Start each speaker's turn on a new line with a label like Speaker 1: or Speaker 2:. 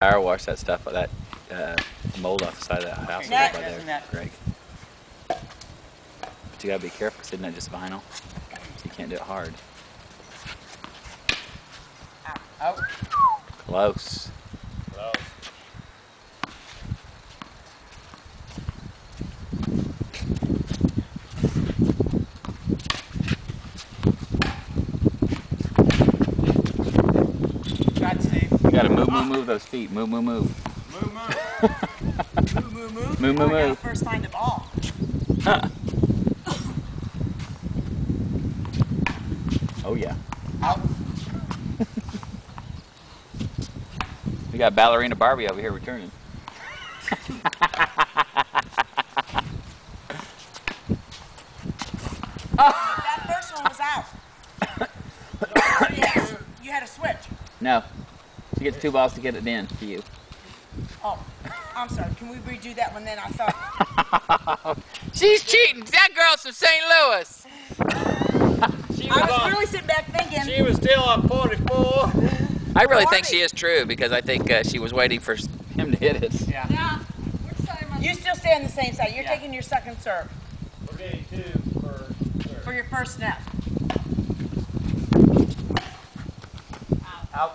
Speaker 1: Power wash that stuff, that uh, mold off the side of that house
Speaker 2: right
Speaker 1: by there,
Speaker 2: that-
Speaker 1: Greg. But you gotta be careful, 'cause isn't that just vinyl? So you can't do it hard.
Speaker 2: Out.
Speaker 1: Close.
Speaker 2: Got Steve.
Speaker 1: You gotta move, move, move those feet. Move, move, move.
Speaker 2: Move, move. move, move, move.
Speaker 1: Move, move,
Speaker 2: Oh,
Speaker 1: move.
Speaker 2: First find the ball.
Speaker 1: Huh. Oh yeah.
Speaker 2: Out.
Speaker 1: We got ballerina Barbie over here returning.
Speaker 2: That first one was out. You, had you had a switch.
Speaker 1: No. She gets two balls to get it in to you.
Speaker 2: Oh, I'm sorry. Can we redo that one then? I thought.
Speaker 3: She's cheating. That girl's from St. Louis.
Speaker 4: She
Speaker 2: I
Speaker 4: was,
Speaker 2: was
Speaker 4: on,
Speaker 2: really sitting back thinking.
Speaker 4: she was still on 44.
Speaker 3: I really think she is true because I think uh, she was waiting for.
Speaker 1: Him to hit it.
Speaker 4: Yeah.
Speaker 5: Yeah. Which side am I?
Speaker 2: You still stay on the same side. You're
Speaker 4: Yeah.
Speaker 2: taking your second serve
Speaker 4: We're getting two for third.
Speaker 2: for your first net.
Speaker 4: Out.